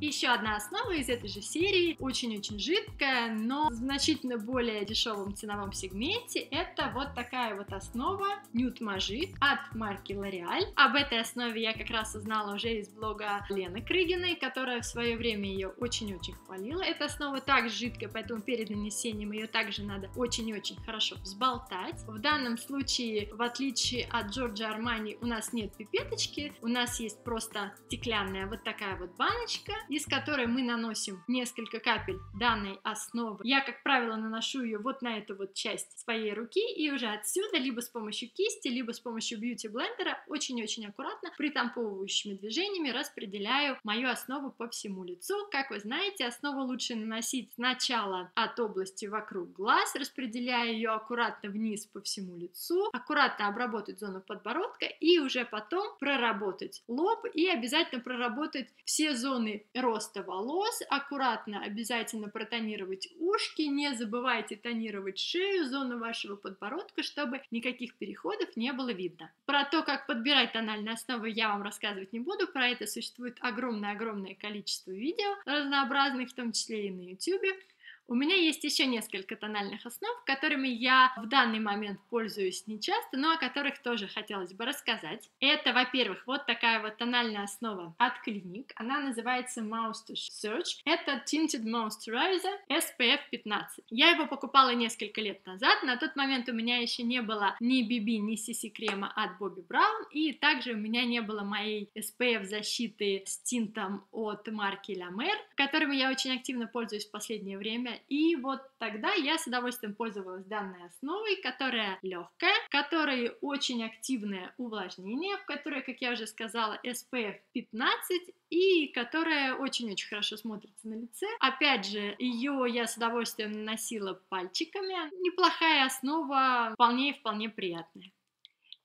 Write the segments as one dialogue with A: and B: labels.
A: Еще одна основа из этой же серии, очень-очень жидкая, но в значительно более дешевом ценовом сегменте, это вот такая вот основа Nude Magic от марки L'Oreal. Об этой основе я как раз узнала уже из блога Лены Крыгиной, которая в свое время ее очень-очень хвалила. Эта основа также жидкая, поэтому перед нанесением ее также надо очень-очень хорошо взболтать. В данном случае, в отличие от Джорджа Армани, у нас нет пипеточки, у нас есть просто стеклянная вот такая вот баночка, из которой мы наносим несколько капель данной основы. Я, как правило, наношу ее вот на эту вот часть своей руки и уже отсюда, либо с помощью кисти, либо с помощью бьюти-блендера, очень-очень аккуратно, притамповывающими движениями распределяю мою основу по всему лицу. Как вы знаете, основу лучше наносить сначала от области вокруг глаз, распределяя ее аккуратно вниз по всему лицу, аккуратно обработать зону подбородка и уже потом проработать лоб и обязательно проработать все зоны роста волос, аккуратно обязательно протонировать ушки, не забывайте тонировать шею, зону вашего подбородка, чтобы никаких переходов не было видно. Про то, как подбирать тональные основы, я вам рассказывать не буду, про это существует огромное-огромное количество видео разнообразных, в том числе и на YouTube. У меня есть еще несколько тональных основ, которыми я в данный момент пользуюсь нечасто, но о которых тоже хотелось бы рассказать. Это, во-первых, вот такая вот тональная основа от Clinique. Она называется Moustache Search. Это Tinted Moisturizer SPF 15. Я его покупала несколько лет назад. На тот момент у меня еще не было ни BB, ни CC крема от Bobbi Brown. И также у меня не было моей SPF защиты с тинтом от марки La Mer, которыми я очень активно пользуюсь в последнее время и вот тогда я с удовольствием пользовалась данной основой, которая легкая, которая очень активное увлажнение, в которой, как я уже сказала, SPF 15 и которая очень-очень хорошо смотрится на лице. Опять же, ее я с удовольствием наносила пальчиками. Неплохая основа, вполне и вполне приятная.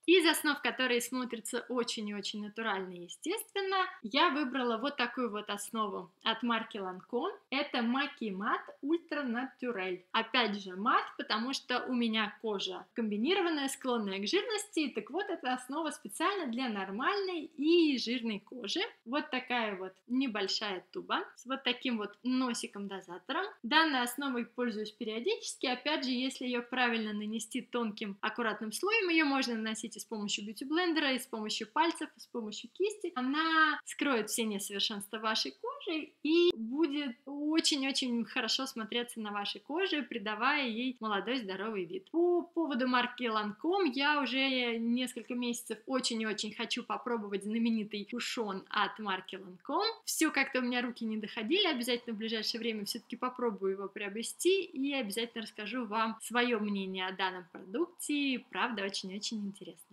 A: Из основ, которые смотрятся очень и очень натурально и естественно, я выбрала вот такую вот основу от марки Lancome. Это Маки Мат Ультра Натюрель. Опять же мат, потому что у меня кожа комбинированная, склонная к жирности. Так вот, эта основа специально для нормальной и жирной кожи. Вот такая вот небольшая туба с вот таким вот носиком-дозатором. Данной основой пользуюсь периодически. Опять же, если ее правильно нанести тонким аккуратным слоем, ее можно наносить и с помощью бьюти-блендера, и с помощью пальцев, и с помощью кисти. Она скроет все несовершенства вашей кожи и будет очень-очень хорошо смотреться на вашей коже, придавая ей молодой здоровый вид. По поводу марки Lancome я уже несколько месяцев очень и очень хочу попробовать знаменитый кушон от марки Lancome. Все как-то у меня руки не доходили, обязательно в ближайшее время все-таки попробую его приобрести и обязательно расскажу вам свое мнение о данном продукте. Правда, очень-очень интересно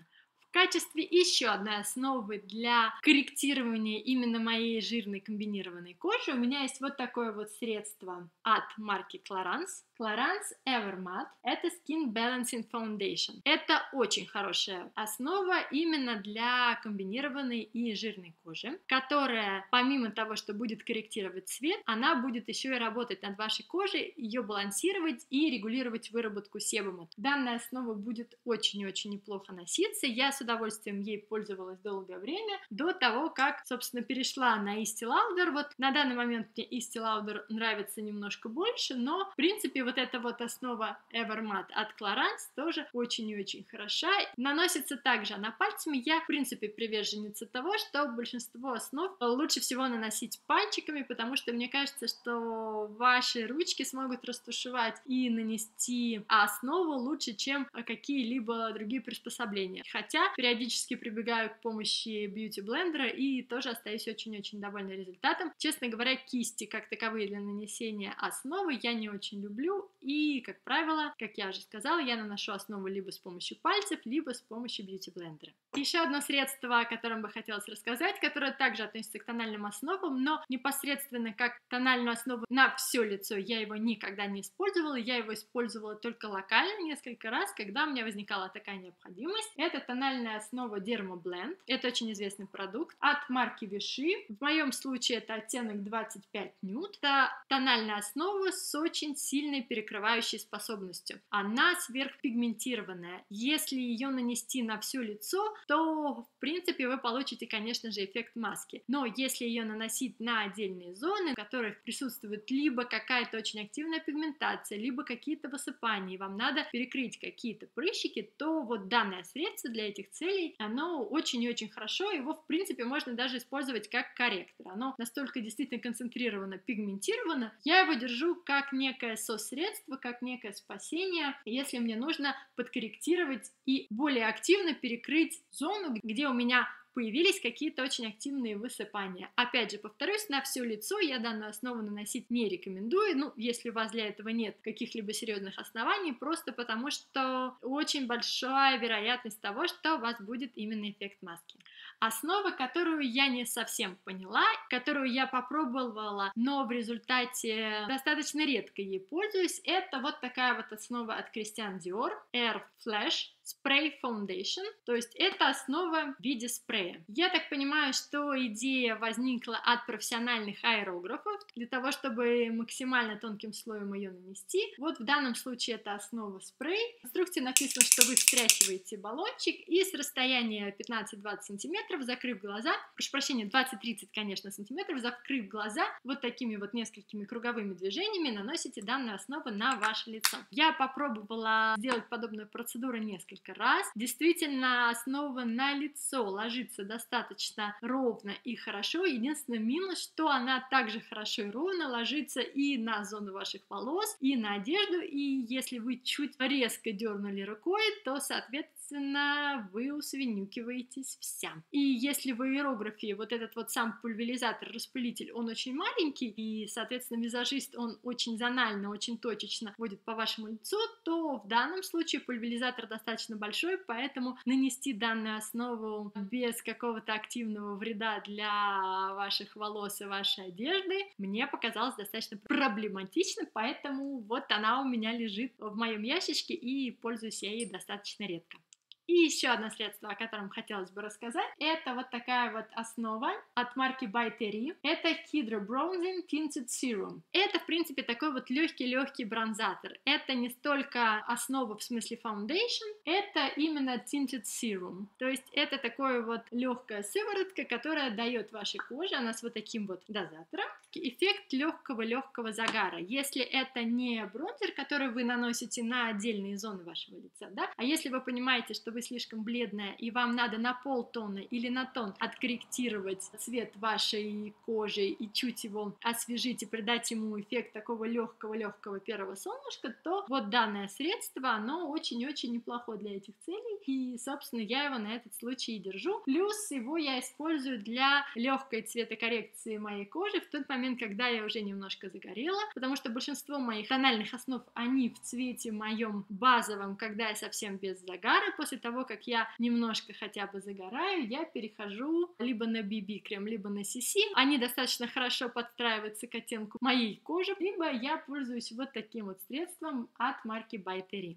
A: качестве еще одной основы для корректирования именно моей жирной комбинированной кожи у меня есть вот такое вот средство от марки Clarins. Clarins Evermatte. Это Skin Balancing Foundation. Это очень хорошая основа именно для комбинированной и жирной кожи, которая помимо того, что будет корректировать цвет, она будет еще и работать над вашей кожей, ее балансировать и регулировать выработку себума. Данная основа будет очень-очень неплохо носиться. Я с удовольствием ей пользовалась долгое время, до того, как, собственно, перешла на Estee Lauder. Вот на данный момент мне Estee Lauder нравится немножко больше, но, в принципе, вот эта вот основа Evermatte от Clarins тоже очень и очень хороша. Наносится также она пальцами. Я, в принципе, приверженница того, что большинство основ лучше всего наносить пальчиками, потому что мне кажется, что ваши ручки смогут растушевать и нанести основу лучше, чем какие-либо другие приспособления. Хотя периодически прибегаю к помощи бьюти-блендера и тоже остаюсь очень-очень довольна результатом. Честно говоря, кисти как таковые для нанесения основы я не очень люблю, и, как правило, как я уже сказала, я наношу основу либо с помощью пальцев, либо с помощью бьюти-блендера. Еще одно средство, о котором бы хотелось рассказать, которое также относится к тональным основам, но непосредственно как тональную основу на все лицо я его никогда не использовала, я его использовала только локально несколько раз, когда у меня возникала такая необходимость. Это тональная тональная основа Dermablend. Это очень известный продукт от марки Vichy. В моем случае это оттенок 25 нюд. Это тональная основа с очень сильной перекрывающей способностью. Она сверхпигментированная. Если ее нанести на все лицо, то в принципе вы получите, конечно же, эффект маски. Но если ее наносить на отдельные зоны, в которых присутствует либо какая-то очень активная пигментация, либо какие-то высыпания, и вам надо перекрыть какие-то прыщики, то вот данное средство для этих целей, оно очень и очень хорошо, его в принципе можно даже использовать как корректор. Оно настолько действительно концентрировано, пигментировано. Я его держу как некое со-средство, как некое спасение, если мне нужно подкорректировать и более активно перекрыть зону, где у меня появились какие-то очень активные высыпания. Опять же, повторюсь, на все лицо я данную основу наносить не рекомендую, ну, если у вас для этого нет каких-либо серьезных оснований, просто потому что очень большая вероятность того, что у вас будет именно эффект маски. Основа, которую я не совсем поняла, которую я попробовала, но в результате достаточно редко ей пользуюсь, это вот такая вот основа от Christian Dior Air Flash Spray Foundation, то есть это основа в виде спрея. Я так понимаю, что идея возникла от профессиональных аэрографов для того, чтобы максимально тонким слоем ее нанести. Вот в данном случае это основа спрей. В инструкции написано, что вы встряхиваете баллончик и с расстояния 15-20 сантиметров, закрыв глаза, прошу прощения, 20-30, конечно, сантиметров, закрыв глаза, вот такими вот несколькими круговыми движениями наносите данную основу на ваше лицо. Я попробовала сделать подобную процедуру несколько несколько раз. Действительно, основа на лицо ложится достаточно ровно и хорошо. Единственный минус, что она также хорошо и ровно ложится и на зону ваших волос, и на одежду. И если вы чуть резко дернули рукой, то, соответственно, вы усвинюкиваетесь вся. И если в аэрографии вот этот вот сам пульверизатор, распылитель, он очень маленький, и, соответственно, визажист, он очень зонально, очень точечно вводит по вашему лицу, то в данном случае пульверизатор достаточно большой, поэтому нанести данную основу без какого-то активного вреда для ваших волос и вашей одежды мне показалось достаточно проблематично, поэтому вот она у меня лежит в моем ящичке и пользуюсь я ей достаточно редко. И еще одно средство, о котором хотелось бы рассказать, это вот такая вот основа от марки Terry. Это Hydro Bronzing Tinted Serum. Это, в принципе, такой вот легкий-легкий бронзатор. Это не столько основа в смысле foundation, это именно Tinted Serum. То есть это такое вот легкая сыворотка, которая дает вашей коже, она с вот таким вот дозатором, эффект легкого-легкого загара. Если это не бронзер, который вы наносите на отдельные зоны вашего лица, да, а если вы понимаете, что вы слишком бледная и вам надо на полтона или на тон откорректировать цвет вашей кожи и чуть его освежить и придать ему эффект такого легкого-легкого первого солнышка, то вот данное средство, оно очень-очень неплохо для этих целей. И, собственно, я его на этот случай и держу. Плюс его я использую для легкой цветокоррекции моей кожи в тот момент, когда я уже немножко загорела, потому что большинство моих тональных основ, они в цвете моем базовом, когда я совсем без загара, после того, как я немножко хотя бы загораю, я перехожу либо на BB крем, либо на CC. Они достаточно хорошо подстраиваются к оттенку моей кожи, либо я пользуюсь вот таким вот средством от марки Terry.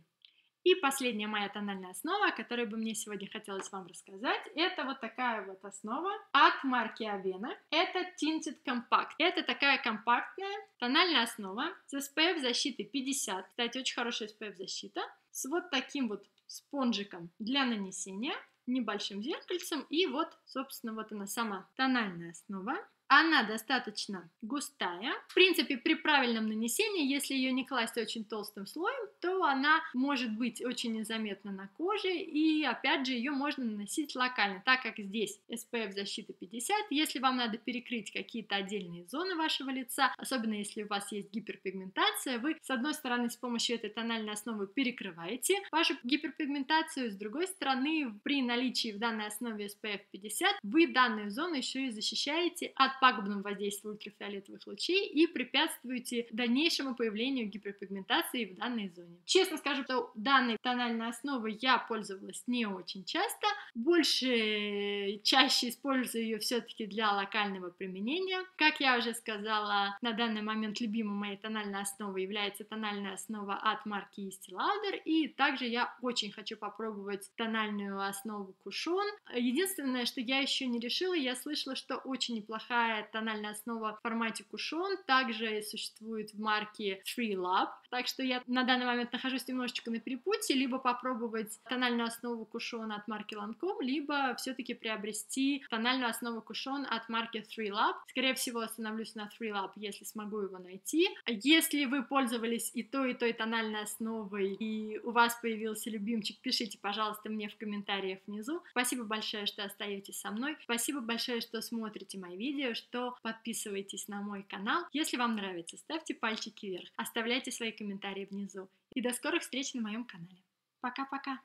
A: И последняя моя тональная основа, о которой бы мне сегодня хотелось вам рассказать, это вот такая вот основа от марки Avena. Это Tinted Compact. Это такая компактная тональная основа с SPF защиты 50. Кстати, очень хорошая SPF защита. С вот таким вот спонжиком для нанесения, небольшим зеркальцем. И вот, собственно, вот она сама тональная основа. Она достаточно густая. В принципе, при правильном нанесении, если ее не класть очень толстым слоем, то она может быть очень незаметна на коже. И опять же, ее можно наносить локально, так как здесь SPF защита 50. Если вам надо перекрыть какие-то отдельные зоны вашего лица, особенно если у вас есть гиперпигментация, вы с одной стороны с помощью этой тональной основы перекрываете вашу гиперпигментацию, с другой стороны при наличии в данной основе SPF 50 вы данную зону еще и защищаете от от пагубного воздействия ультрафиолетовых лучей и препятствуете дальнейшему появлению гиперпигментации в данной зоне. Честно скажу, что данной тональной основой я пользовалась не очень часто, больше чаще использую ее все-таки для локального применения. Как я уже сказала, на данный момент любимой моей тональной основой является тональная основа от марки Estee Lauder, и также я очень хочу попробовать тональную основу Кушон. Единственное, что я еще не решила, я слышала, что очень неплохая тональная основа в формате Кушон также существует в марке Free Lab, так что я на данный момент нахожусь немножечко на перепутье, либо попробовать тональную основу Кушон от марки Lancome, либо все-таки приобрести тональную основу Кушон от марки Three Lab. Скорее всего, остановлюсь на Three Lab, если смогу его найти. Если вы пользовались и той, и той тональной основой, и у вас появился любимчик, пишите, пожалуйста, мне в комментариях внизу. Спасибо большое, что остаетесь со мной. Спасибо большое, что смотрите мои видео, что подписываетесь на мой канал. Если вам нравится, ставьте пальчики вверх, оставляйте свои комментарии внизу. И до скорых встреч на моем канале. Пока-пока!